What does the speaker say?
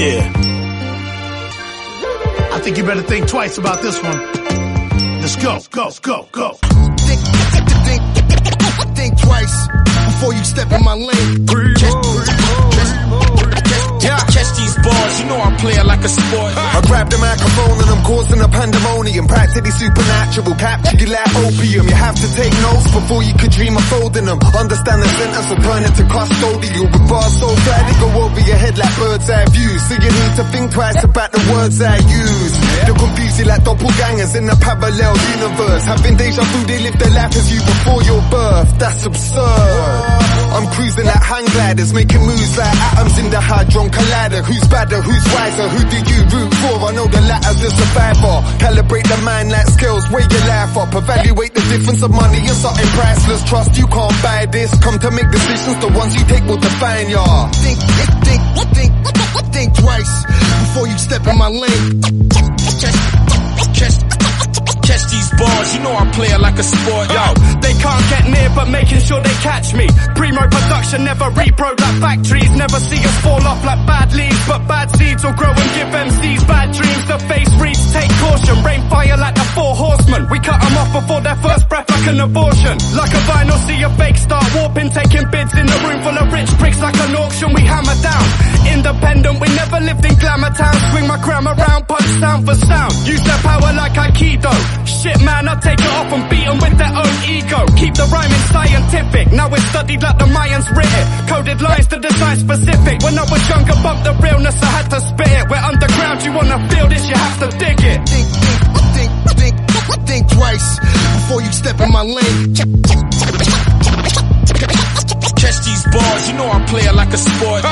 Yeah. I think you better think twice about this one. Let's go, go, go, go. Think, think, think, think twice before you step in my lane. Yeah. Catch these bars, you know I play it like a sport. I grab the microphone and I'm causing a pandemonium. Practically supernatural, capture you like opium. You have to take notes before you could dream of folding them. Understand the sentence or turn it to custodial. With bars so flat they go over your head like bird's eye views. So you need to think twice about the words I use. They'll confuse you like doppelgangers in a parallel universe. Having deja vu, they live their life as you before your birth. That's absurd. Hang gliders, making moves like atoms in the hadron collider. Who's badder, who's wiser, who do you root for? I know the latter's the survivor. Calibrate the mind like skills, weigh your life up. Evaluate the difference of money and something priceless. Trust you can't buy this. Come to make decisions, the ones you take will define ya. Think, think, think, think, think twice before you step in my lane. Catch, catch these bars, you know I play it like a sport. Yo, they can't get near, but making sure they catch Never repro like factories. Never see us fall off like bad leaves, but bad seeds will grow and give MCs bad dreams. The face reads, take caution. Rain fire like the four horsemen. We cut them off before their first breath like an abortion. Like a vinyl, see a fake start warping, taking bids in the room full of rich pricks like an auction. We hammer down. Independent, we never lived in glamour town. Swing my crown around, punch sound for sound. Use their power like Aikido. Shit man, I take it off and beat beat 'em with the rhyming scientific. Now it's studied like the Mayans writ it. Coded lines to design specific. When I was younger, bumped the realness, I had to spit it. We're underground, you wanna feel this, you have to dig it. Think, think, think, think, think twice before you step in my lane. Catch these bars, you know I play it like a sport.